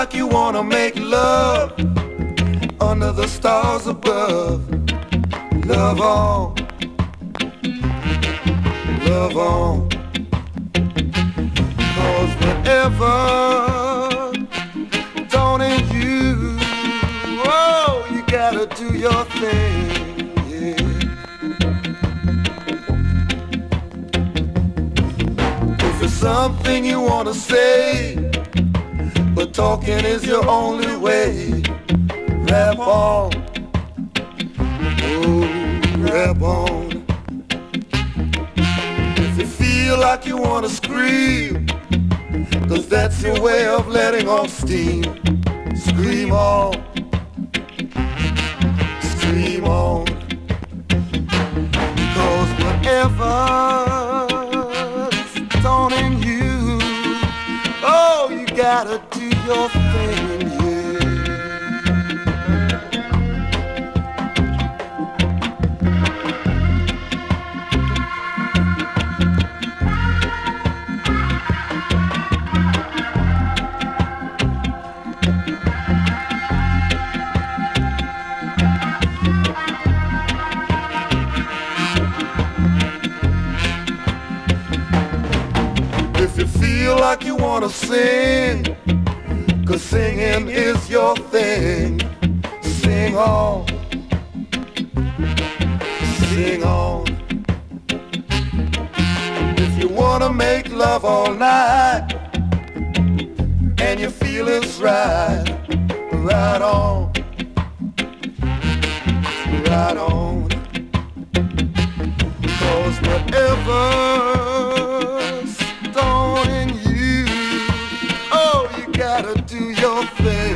like you wanna make love under the stars above, love on, love on. Cause don't you, oh, you gotta do your thing, yeah. If there's something you wanna say, but talking is your only way, rap on, oh, rap on. If you feel like you wanna scream, cause that's your way of letting off steam, scream on, scream on. Cause whatever's dawning gotta do your thing, If you feel like you wanna sing, cause singing is your thing, sing on, sing on. If you wanna make love all night, and you feel it's right, right on, right on. something.